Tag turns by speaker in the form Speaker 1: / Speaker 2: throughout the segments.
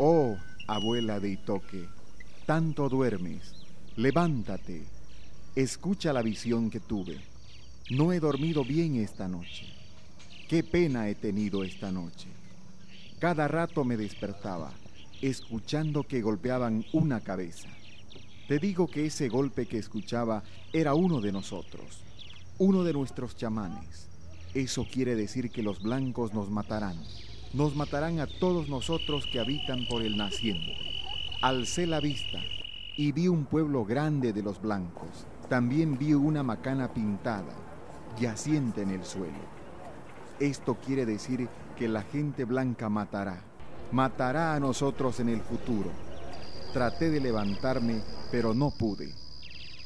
Speaker 1: Oh, abuela de Itoque, tanto duermes, levántate, escucha la visión que tuve. No he dormido bien esta noche. Qué pena he tenido esta noche. Cada rato me despertaba, escuchando que golpeaban una cabeza. Te digo que ese golpe que escuchaba era uno de nosotros, uno de nuestros chamanes. Eso quiere decir que los blancos nos matarán nos matarán a todos nosotros que habitan por el naciente. Alcé la vista y vi un pueblo grande de los blancos. También vi una macana pintada, yaciente en el suelo. Esto quiere decir que la gente blanca matará, matará a nosotros en el futuro. Traté de levantarme, pero no pude.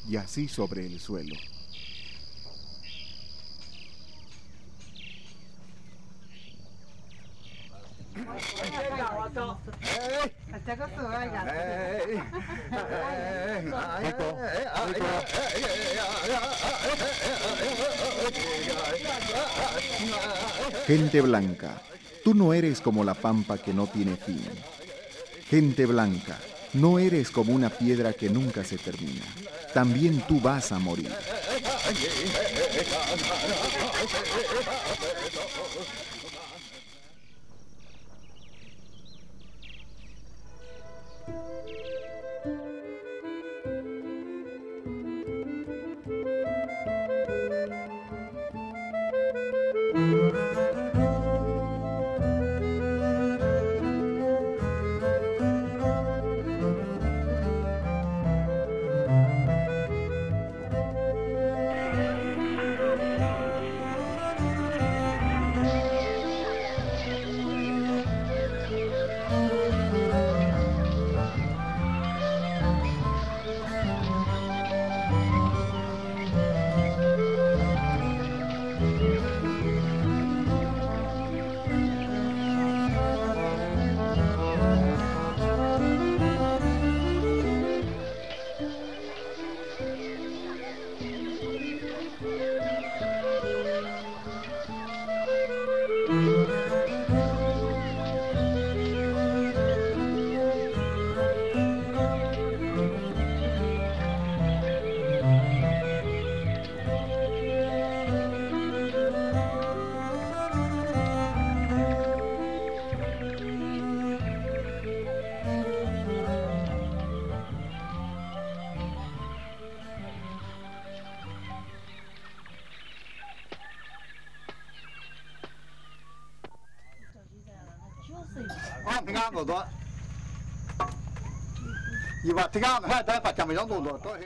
Speaker 1: Y así sobre el suelo. Gente blanca, tú no eres como la pampa que no tiene fin. Gente blanca, no eres como una piedra que nunca se termina. También tú vas a morir.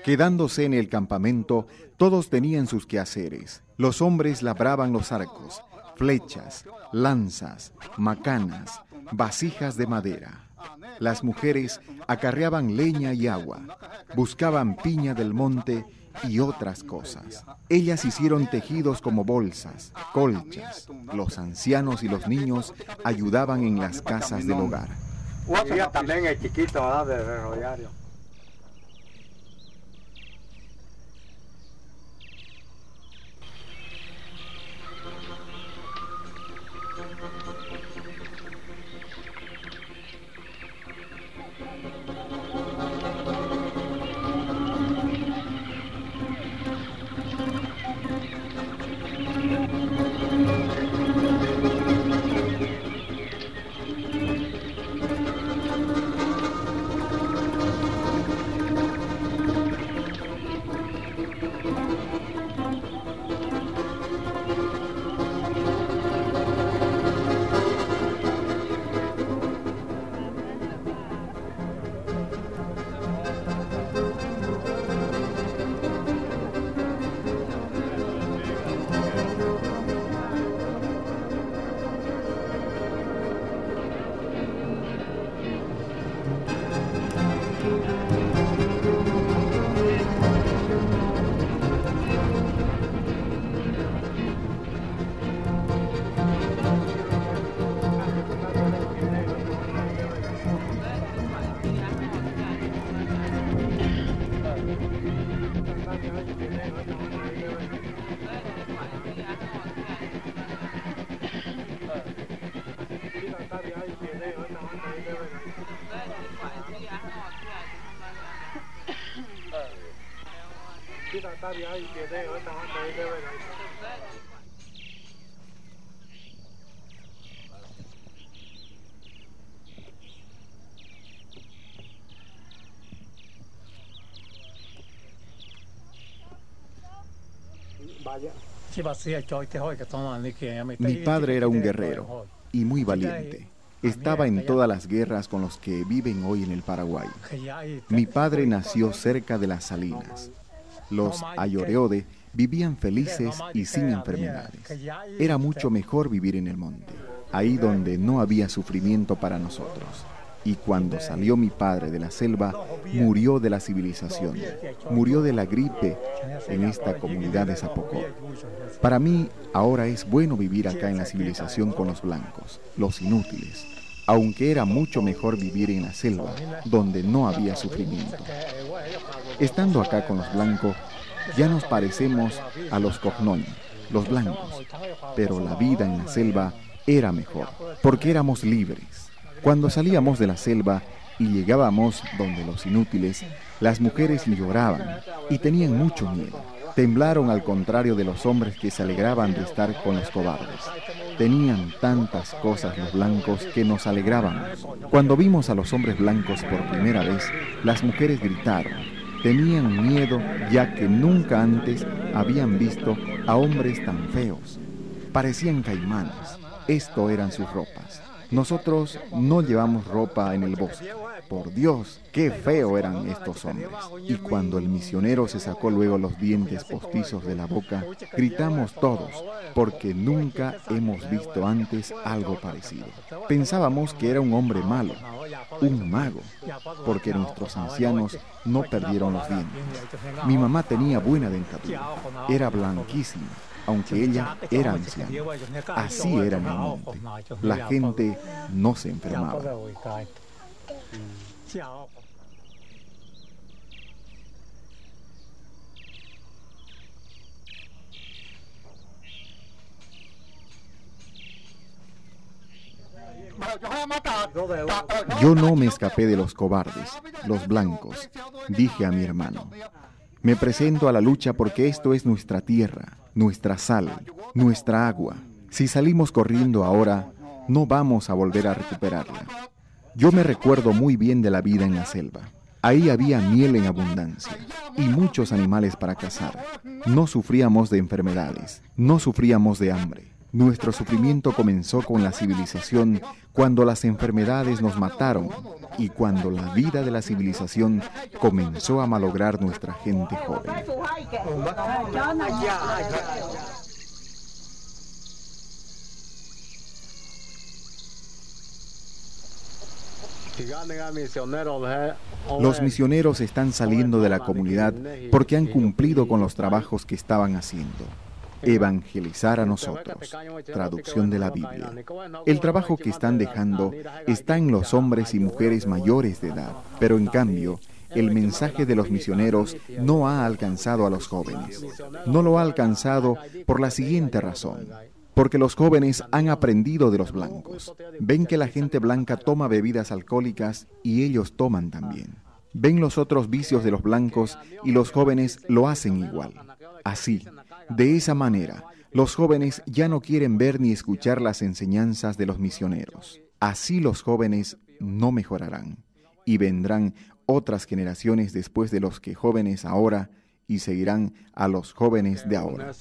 Speaker 1: Quedándose en el campamento, todos tenían sus quehaceres. Los hombres labraban los arcos, flechas, lanzas, macanas, vasijas de madera. Las mujeres acarreaban leña y agua, buscaban piña del monte y otras cosas. Ellas hicieron tejidos como bolsas, colchas. Los ancianos y los niños ayudaban en las casas del hogar.
Speaker 2: también chiquito
Speaker 1: Mi padre era un guerrero y muy valiente. Estaba en todas las guerras con los que viven hoy en el Paraguay. Mi padre nació cerca de las salinas. Los Ayoreode vivían felices y sin enfermedades. Era mucho mejor vivir en el monte, ahí donde no había sufrimiento para nosotros. Y cuando salió mi padre de la selva, murió de la civilización, murió de la gripe en esta comunidad de Zapocó. Para mí, ahora es bueno vivir acá en la civilización con los blancos, los inútiles, aunque era mucho mejor vivir en la selva, donde no había sufrimiento. Estando acá con los blancos, ya nos parecemos a los cognoñ, los blancos, pero la vida en la selva era mejor, porque éramos libres. Cuando salíamos de la selva y llegábamos donde los inútiles, las mujeres lloraban y tenían mucho miedo. Temblaron al contrario de los hombres que se alegraban de estar con los cobardes. Tenían tantas cosas los blancos que nos alegrábamos. Cuando vimos a los hombres blancos por primera vez, las mujeres gritaron. Tenían miedo ya que nunca antes habían visto a hombres tan feos. Parecían caimanes. Esto eran sus ropas. Nosotros no llevamos ropa en el bosque. Por Dios, qué feo eran estos hombres. Y cuando el misionero se sacó luego los dientes postizos de la boca, gritamos todos, porque nunca hemos visto antes algo parecido. Pensábamos que era un hombre malo, un mago, porque nuestros ancianos no perdieron los dientes. Mi mamá tenía buena dentadura, era blanquísima aunque ella era anciana. Así era en el monte. La gente no se enfermaba. Yo no me escapé de los cobardes, los blancos, dije a mi hermano. Me presento a la lucha porque esto es nuestra tierra, nuestra sal, nuestra agua. Si salimos corriendo ahora, no vamos a volver a recuperarla. Yo me recuerdo muy bien de la vida en la selva. Ahí había miel en abundancia y muchos animales para cazar. No sufríamos de enfermedades, no sufríamos de hambre. Nuestro sufrimiento comenzó con la civilización cuando las enfermedades nos mataron y cuando la vida de la civilización comenzó a malograr nuestra gente joven. Los misioneros están saliendo de la comunidad porque han cumplido con los trabajos que estaban haciendo evangelizar a nosotros. Traducción de la Biblia. El trabajo que están dejando está en los hombres y mujeres mayores de edad, pero en cambio, el mensaje de los misioneros no ha alcanzado a los jóvenes. No lo ha alcanzado por la siguiente razón. Porque los jóvenes han aprendido de los blancos. Ven que la gente blanca toma bebidas alcohólicas y ellos toman también. Ven los otros vicios de los blancos y los jóvenes lo hacen igual. Así, de esa manera, los jóvenes ya no quieren ver ni escuchar las enseñanzas de los misioneros. Así los jóvenes no mejorarán y vendrán otras generaciones después de los que jóvenes ahora y seguirán a los jóvenes de ahora.